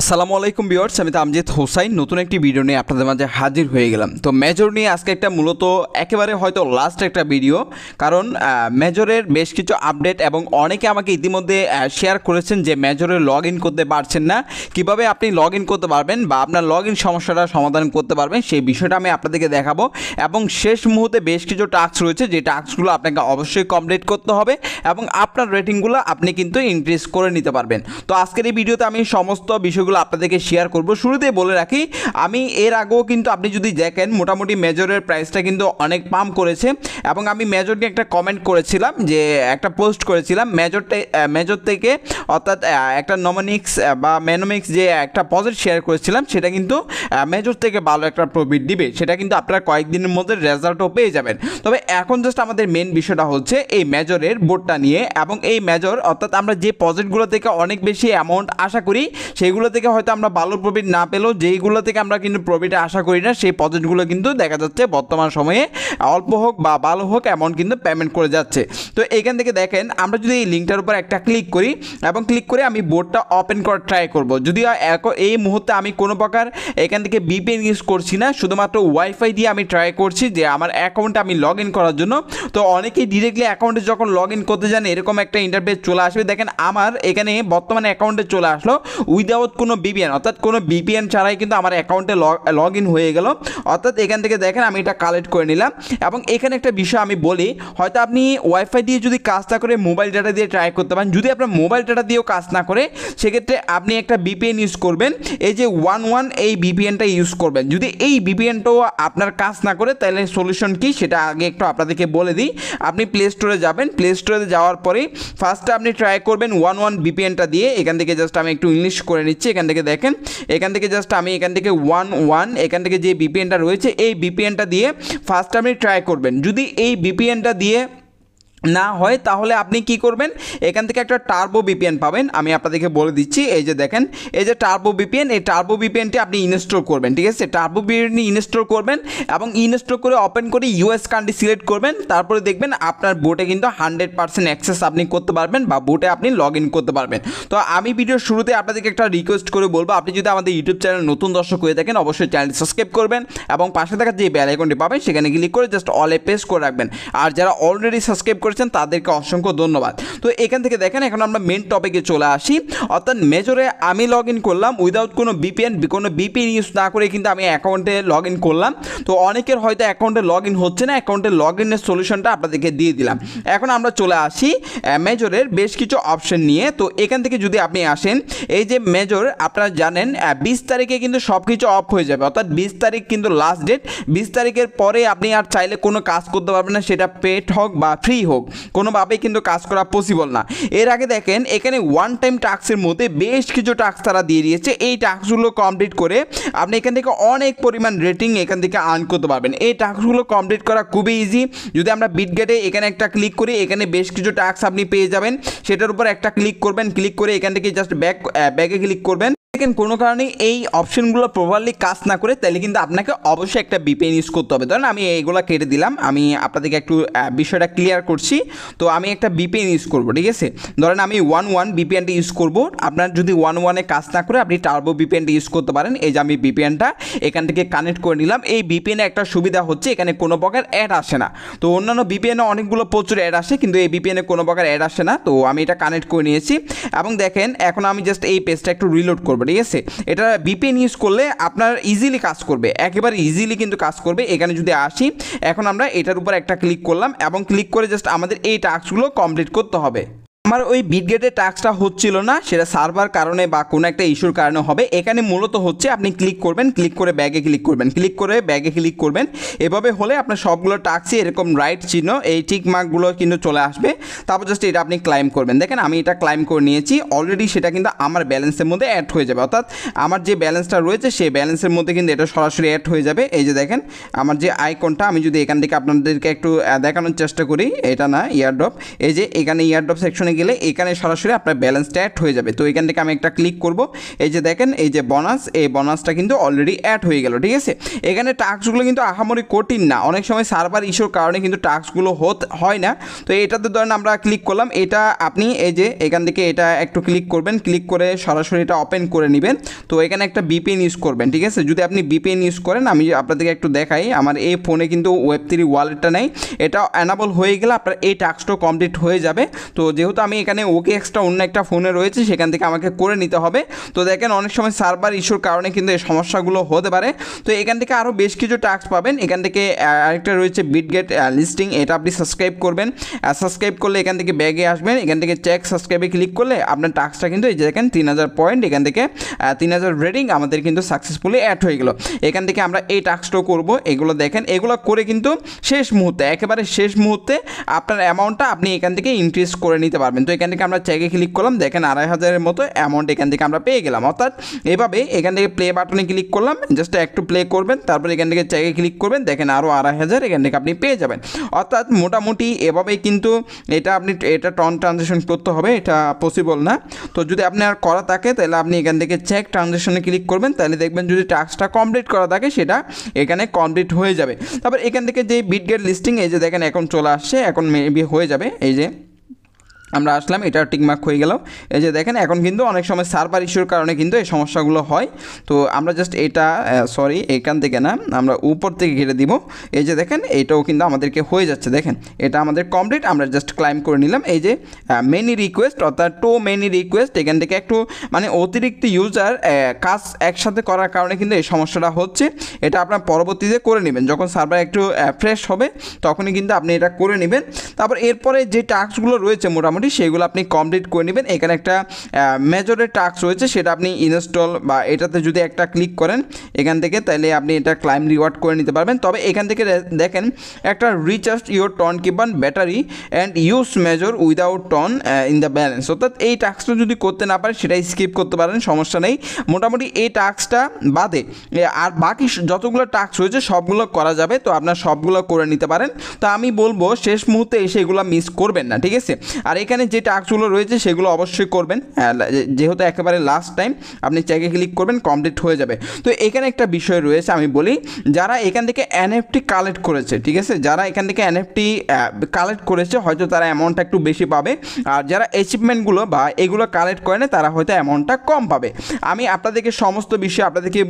আসসালামু আলাইকুম বিয়ার্স আমি তামজিদ হোসাইন। নতুন একটি ভিডিও নিয়ে আপনাদের মাঝে হাজির হয়ে গেলাম। তো মেজর নিয়ে আজকে একটা মূলত একেবারে হয়তো লাস্ট একটা ভিডিও কারণ মেজরের বেশ কিছু আপডেট এবং অনেকে আমাকে ইতিমধ্যে শেয়ার করেছেন যে মেজরে লগ ইন করতে পারছেন না। কীভাবে আপনি লগ ইন করতে পারবেন বা আপনার লগ ইন সমস্যাটা সমাধান করতে পারবেন, সেই বিষয়টা আমি আপনাদেরকে দেখাবো। এবং শেষ মুহূর্তে বেশ কিছু টাস্ক রয়েছে, যে টাস্কগুলো আপনাকে অবশ্যই কমপ্লিট করতে হবে এবং আপনার রেটিংগুলো আপনি কিন্তু ইনক্রিজ করে নিতে পারবেন। তো আজকের এই ভিডিওতে আমি সমস্ত বিষয়গুলো আপনাদেরকে শেয়ার করব। শুরুতেই বলে রাখি, আমি এর আগেও কিন্তু আপনি যদি দেখেন, মোটামুটি মেজরের প্রাইসটা কিন্তু অনেক পাম্প করেছে এবং আমি মেজর নিয়ে একটা কমেন্ট করেছিলাম যে, একটা পোস্ট করেছিলাম মেজরটা মেজর থেকে অর্থাৎ একটা নমিনিক্স বা ম্যানোমিক্স যে একটা পজিট শেয়ার করেছিলাম, সেটা কিন্তু মেজর থেকে ভালো একটা প্রফিট দিবে। সেটা কিন্তু আপনারা কয়েকদিনের মধ্যে রেজাল্টও পেয়ে যাবেন। তবে এখন জাস্ট আমাদের মেন বিষয়টা হচ্ছে এই মেজরের বোর্ডটা নিয়ে এবং এই মেজর অর্থাৎ আমরা যে প্রজেক্টগুলো থেকে অনেক বেশি অ্যামাউন্ট আশা করি সেইগুলো থেকে হয়তো আমরা ভালো প্রফিট না পেলেও যেইগুলো থেকে আমরা কিন্তু প্রফিট আশা করি না, সেই প্রজেক্টগুলো কিন্তু দেখা যাচ্ছে বর্তমান সময়ে অল্প হোক বা ভালো হোক অ্যামাউন্ট কিন্তু পেমেন্ট করে যাচ্ছে। তো এখান থেকে দেখেন, আমরা যদি এই লিঙ্কটার উপর একটা ক্লিক করি এবং ক্লিক করে আমি বোর্ডটা ওপেন করার ট্রাই করব। যদি এই মুহূর্তে আমি কোনো প্রকার এখান থেকে বিপিএন ইউজ করছি না, শুধুমাত্র ওয়াইফাই দিয়ে আমি ট্রাই করছি যে আমার অ্যাকাউন্টে আমি লগ ইন করার জন্য। তো অনেকেই ডিরেক্টলি অ্যাকাউন্টে যখন লগ ইন করতে যান এরকম একটা ইন্টারফেস চলে আসবে। দেখেন, আমার এখানে বর্তমানে অ্যাকাউন্টে চলে আসলো। উইদাউট কোনো বিপিএন অর্থাৎ কোনো বিপিএন ছাড়াই কিন্তু আমার অ্যাকাউন্টে লগ ইন হয়ে গেল। অর্থাৎ এখান থেকে দেখেন আমি এটা কালেক্ট করে নিলাম। এবং এখানে একটা বিষয় আমি বলি, হয়তো আপনি ওয়াইফাই দিয়ে যদি কাজ না করে মোবাইল ডাটা দিয়ে ট্রাই করতে পারেন, যদি আপনার মোবাইল ডাটা দিয়েও কাজ না করে, সেক্ষেত্রে আপনি একটা বিপিএন ইউজ করবেন। এই যে ওয়ান ওয়ান এই বিপিএনটা ইউজ করবেন। যদি এই বিপিএনটাও আপনার কাজ না করে, তাহলে সলিউশন কি? সেটা আগে একটু আপনাদেরকে বলে দিই। আপনি প্লে স্টোরে যাবেন। প্লে স্টোরে যাওয়ার পরে ফার্স্টে আপনি ট্রাই করবেন ওয়ান ওয়ান বিপিএনটা দিয়ে। এখান থেকে জাস্ট আমি একটু ইংলিশ করে নিচ্ছি। এখান থেকে দেখেন, এখান থেকে জাস্ট আমি এখান থেকে ওয়ান ওয়ান এখান থেকে যে বিপিএনটা রয়েছে, এই বিপিএনটা দিয়ে ফার্স্ট আপনি ট্রাই করবেন। যদি এই বিপিএনটা দিয়ে না হয় তাহলে আপনি কি করবেন? এখান থেকে একটা টার্বো বিপিএন পাবেন। আমি আপনাদেরকে বলে দিচ্ছি, এই যে দেখেন, এই যে টার্বো বিপিএন এই টার্বো বিপিএনটি আপনি ইনস্টল করবেন, ঠিক আছে? টার্বো বিপিএনটি ইনস্টল করবেন এবং ইনস্টল করে ওপেন করে ইউএস কান্ট্রি সিলেক্ট করবেন। তারপরে দেখবেন আপনার বোটে কিন্তু হান্ড্রেড পার্সেন্ট অ্যাক্সেস আপনি করতে পারবেন বা বোটে আপনি লগ ইন করতে পারবেন। তো আমি ভিডিওর শুরুতে আপনাদেরকে একটা রিকোয়েস্ট করে বলব, আপনি যদি আমাদের ইউটিউব চ্যানেল নতুন দর্শক হয়ে থাকেন, অবশ্যই চ্যানেলটি সাবস্ক্রাইব করবেন এবং পাশে থাকা যে বেল আইকনটি পাবেন, সেখানে ক্লিক করে জাস্ট অলে প্রেস করে রাখবেন। আর যারা অলরেডি সাবস্ক্রাইব করেছেন, তাদেরকে অসংখ্য ধন্যবাদ। তো এখান থেকে দেখেন, এখন আমরা মেন টপিকে চলে আসি। অর্থাৎ মেজরে আমি লগ ইন করলাম উইদাউট কোনো বিপিএন কোনো বিপিএন ইউজ না করে কিন্তু আমি অ্যাকাউন্টে লগ ইন করলাম। তো অনেকের হয়তো অ্যাকাউন্টে লগ ইন হচ্ছে না অ্যাকাউন্টে লগ ইনের সলিউশনটা আপনাদেরকে দিয়ে দিলাম। এখন আমরা চলে আসি মেজরের বেশ কিছু অপশন নিয়ে। তো এখান থেকে যদি আপনি আসেন, এই যে মেজর আপনারা জানেন বিশ তারিখে কিন্তু সব কিছু অফ হয়ে যাবে। অর্থাৎ বিশ তারিখ কিন্তু লাস্ট ডেট বিশ তারিখের পরে আপনি আর চাইলে কোনো কাজ করতে পারবেন না, সেটা পেড হোক বা ফ্রি হোক। কোনোভাবেই কিন্তু কাজ করা পসিবল না। এর আগে দেখেন, এখানে ওয়ান টাইম টাস্কের মধ্যে বেশ কিছু টাস্ক তারা দিয়ে দিয়েছে। এই টাস্কগুলো কমপ্লিট করে আপনি এখান থেকে অনেক পরিমাণ রেটিং এখান থেকে আর্ন করতে পারবেন। এই টাস্কগুলো কমপ্লিট করা খুবই ইজি যদি আমরা বিটগেটে এখানে একটা ক্লিক করি, এখানে বেশ কিছু টাস্ক আপনি পেয়ে যাবেন। সেটার উপর একটা ক্লিক করবেন। ক্লিক করে এখান থেকে জাস্ট ব্যাক ব্যাগে ক্লিক করবেন। দেখেন, কোনো কারণে এই অপশনগুলো প্রপারলি কাজ না করে তাহলে কিন্তু আপনাকে অবশ্যই একটা বিপিএন ইউজ করতে হবে। ধরেন আমি এইগুলো কেটে দিলাম, আমি আপনাদেরকে একটু বিষয়টা ক্লিয়ার করছি। তো আমি একটা বিপিএন ইউজ করব, ঠিক আছে? ধরেন আমি ওয়ান ওয়ান বিপিএনটা ইউজ করব। আপনার যদি ওয়ান ওয়ানে কাজ না করে আপনি টার্বো বিপিএনটা ইউজ করতে পারেন। এই যে আমি বিপিএনটা এখান থেকে কানেক্ট করে নিলাম। এই বিপিএনে একটা সুবিধা হচ্ছে, এখানে কোনো প্রকার অ্যাড আসে না। তো অন্যান্য বিপিএনে অনেকগুলো প্রচুর অ্যাড আসে, কিন্তু এই বিপিএনে কোনো প্রকার অ্যাড আসে না। তো আমি এটা কানেক্ট করে নিয়েছি। এবং দেখেন, এখন আমি জাস্ট এই পেজটা একটু রিলোড করব ঠিক আছে? এটা বিপিএন ইউজ করলে আপনার ইজিলি কাজ করবে। একেবারে ইজিলি কিন্তু কাজ করবে। এখানে যদি আসি, এখন আমরা এটার উপর একটা ক্লিক করলাম এবং ক্লিক করে জাস্ট আমাদের এই টাস্কগুলো কমপ্লিট করতে হবে। আমার ওই বিটগেটের টাস্কটা হচ্ছিল না, সেটা সার্ভার কারণে বা কোনো একটা ইস্যুর কারণে হবে। এখানে মূলত হচ্ছে আপনি ক্লিক করবেন ক্লিক করে ব্যাগে ক্লিক করবেন। ক্লিক করে ব্যাগে ক্লিক করবেন। এভাবে হলে আপনার সবগুলো টাস্কই এরকম রাইট চিহ্ন, এই টিক মার্কগুলো কিন্তু চলে আসবে। তারপর জাস্ট এটা আপনি ক্লাইম করবেন। দেখেন, আমি এটা ক্লাইম করে নিয়েছি। অলরেডি সেটা কিন্তু আমার ব্যালেন্সের মধ্যে অ্যাড হয়ে যাবে। অর্থাৎ আমার যে ব্যালেন্সটা রয়েছে, সেই ব্যালেন্সের মধ্যে কিন্তু এটা সরাসরি অ্যাড হয়ে যাবে। এই যে দেখেন, আমার যে আইকনটা আমি যদি এখান থেকে আপনাদেরকে একটু দেখানোর চেষ্টা করি, এটা না ইয়ারড্রপ এই যে এখানে ইয়ারড্রপ সেকশনে গেলে এখানে সরাসরি আপনার ব্যালেন্সটা অ্যাড হয়ে যাবে। তো এখান থেকে আমি একটা ক্লিক করব। এই যে দেখেন, এই যে বোনাস এই বোনাসটা কিন্তু অলরেডি অ্যাড হয়ে গেল, ঠিক আছে? এখানে টাস্কগুলো কিন্তু আহামরি কঠিন না। অনেক সময় সার্ভার ইস্যুর কারণে কিন্তু টাস্কগুলো হত, হয় না। তো এটাতে ধরেন আমরা ক্লিক করলাম। এটা আপনি এই যে এখান থেকে এটা একটু ক্লিক করবেন। ক্লিক করে সরাসরি এটা ওপেন করে নেবেন। তো এখানে একটা বিপিএন ইউজ করবেন, ঠিক আছে? যদি আপনি বিপিএন ইউজ করেন, আমি আপনাদেরকে একটু দেখাই। আমার এই ফোনে কিন্তু ওয়েব থ্রি ওয়ালেটটা নেই। এটা অ্যানাবল হয়ে গেলে আপনার এই টাস্কটাও কমপ্লিট হয়ে যাবে। তো যেহেতু আমি এখানে ওকে এক্সট্রা অন্য একটা ফোনে রয়েছে, সেখান থেকে আমাকে করে নিতে হবে। তো দেখেন অনেক সময় সার্ভার ইস্যুর কারণে কিন্তু এই সমস্যাগুলো হতে পারে। তো এখান থেকে আরও বেশ কিছু টাস্ক পাবেন। এখান থেকে আরেকটা রয়েছে বিটগেট লিস্টিং এটা আপনি সাবস্ক্রাইব করবেন। সাবস্ক্রাইব করলে এখান থেকে ব্যাগে আসবেন। এখান থেকে চেক সাবস্ক্রাইবে ক্লিক করলে আপনার টাস্কটা কিন্তু এই যে দেখেন তিন হাজার পয়েন্ট এখান থেকে তিন হাজার রেটিং আমাদের কিন্তু সাকসেসফুলি অ্যাড হয়ে গেল। এখান থেকে আমরা এই টাস্কটাও করব। এগুলো দেখেন, এগুলো করে কিন্তু শেষ মুহূর্তে, একেবারে শেষ মুহূর্তে আপনার অ্যামাউন্টটা আপনি এখান থেকে ইনক্রিজ করে নিতে পারবেন। তো এখান থেকে আমরা চেকে ক্লিক করলাম, দেখেন আড়াই হাজারের মতো অ্যামাউন্ট এখান থেকে আমরা পেয়ে গেলাম। অর্থাৎ এভাবে এখান থেকে প্লে বাটনে ক্লিক করলাম জাস্ট একটু প্লে করবেন, তারপর এখান থেকে চেকে ক্লিক করবেন, দেখেন আরও আড়াই হাজার এখান থেকে আপনি পেয়ে যাবেন। অর্থাৎ মোটামুটি এভাবেই কিন্তু এটা আপনি, এটা টন ট্রানজেকশন করতে হবে, এটা পসিবল না। তো যদি আপনার করা থাকে, তাহলে আপনি এখান থেকে চেক ট্রানজেকশনে ক্লিক করবেন, তাহলে দেখবেন যদি টাস্কটা কমপ্লিট করা থাকে, সেটা এখানে কমপ্লিট হয়ে যাবে। তারপর এখান থেকে যে বিটগেট লিস্টিং এই যে দেখেন এখন চলে আসছে, এখন মেবি হয়ে যাবে, এই যে আমরা আসলাম, এটা টিকমার্ক হয়ে গেল। এই যে দেখেন, এখন কিন্তু অনেক সময় সার্ভার ইস্যুর কারণে কিন্তু এই সমস্যাগুলো হয়। তো আমরা জাস্ট এটা সরি এখান থেকে না, আমরা উপর থেকে ঘিরে দিব। এই যে দেখেন, এটাও কিন্তু আমাদেরকে হয়ে যাচ্ছে, দেখেন। এটা আমাদের কমপ্লিট আমরা জাস্ট ক্লাইম করে নিলাম। এই যে মেনি রিকোয়েস্ট অর্থাৎ টো মেনি রিকোয়েস্ট এখান থেকে একটু মানে অতিরিক্ত ইউজার কাজ একসাথে করার কারণে কিন্তু এই সমস্যাটা হচ্ছে। এটা আপনার পরবর্তীতে করে নেবেন। যখন সার্ভার একটু ফ্রেশ হবে, তখনই কিন্তু আপনি এটা করে নেবেন। তারপর এরপরে যে টাস্কগুলো রয়েছে মোটামুটি সেগুলো আপনি কমপ্লিট করে নেবেন। এখানে একটা মেজরের টাস্ক রয়েছে, সেটা আপনি ইনস্টল বা এটাতে যদি একটা ক্লিক করেন, এখান থেকে তাহলে আপনি এটা ক্লাইম রিওয়ার্ড করে নিতে পারবেন। তবে এখান থেকে দেখেন, একটা recharge your tone keep an battery and use major without tone in the balance অর্থাৎ এই টাস্কটা যদি করতে না পারেন সেটাই স্কিপ করতে পারেন, সমস্যা নেই। মোটামুটি এই টাস্কটা বাদে আর বাকি যতগুলো টাস্ক রয়েছে, সবগুলো করা যাবে, তো আপনার সবগুলো করে নিতে পারেন। তো আমি বলব, শেষ মুহূর্তে এসে এগুলো মিস করবেন না, ঠিক আছে? আর এখানে যে টাস্কগুলো রয়েছে সেগুলো অবশ্যই করবেন। যেহেতু একেবারে লাস্ট টাইম আপনি চেকে ক্লিক করবেন কমপ্লিট হয়ে যাবে। তো এখানে একটা বিষয় রয়েছে, আমি বলি, যারা এখান থেকে এনএফটি কালেক্ট করেছে, ঠিক আছে? যারা এখান থেকে এনএফটি কালেক্ট করেছে, হয়তো তারা অ্যামাউন্টটা একটু বেশি পাবে। আর যারা অ্যাচিভমেন্টগুলো বা এগুলো কালেক্ট করে না তারা হয়তো অ্যামাউন্টটা কম পাবে। আমি আপনাদেরকে সমস্ত বিষয় আপনাদেরকে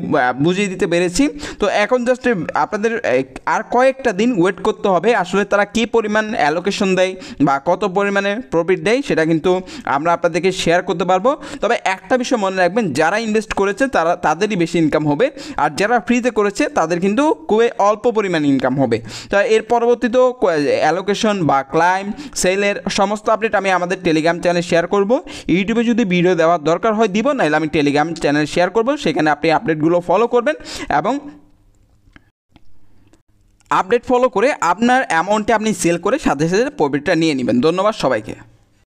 বুঝিয়ে দিতে পেরেছি। তো এখন জাস্ট আপনাদের আর কয়েকটা দিন ওয়েট করতে হবে, আসলে তারা কী পরিমাণ অ্যালোকেশন দেয় বা কত পরিমাণে প্রফিট দেয়, সেটা কিন্তু আমরা আপনাদেরকে শেয়ার করতে পারব। তবে একটা বিষয় মনে রাখবেন, যারা ইনভেস্ট করেছে, তারা, তাদেরই বেশি ইনকাম হবে। আর যারা ফ্রিতে করেছে, তাদের কিন্তু খুবই অল্প পরিমাণ ইনকাম হবে। তো এর পরবর্তীতেও অ্যালোকেশন বা ক্লাইম সেলের সমস্ত আপডেট আমি আমাদের টেলিগ্রাম চ্যানেলে শেয়ার করব। ইউটিউবে যদি ভিডিও দেওয়ার দরকার হয়, দিব, নাহলে আমি টেলিগ্রাম চ্যানেল শেয়ার করব। সেখানে আপনি আপডেটগুলো ফলো করবেন এবং আপডেট ফলো করে আপনার অ্যামাউন্টে আপনি সেল করে সাথে সাথে প্রফিটটা নিয়ে নেবেন। ধন্যবাদ সবাইকে।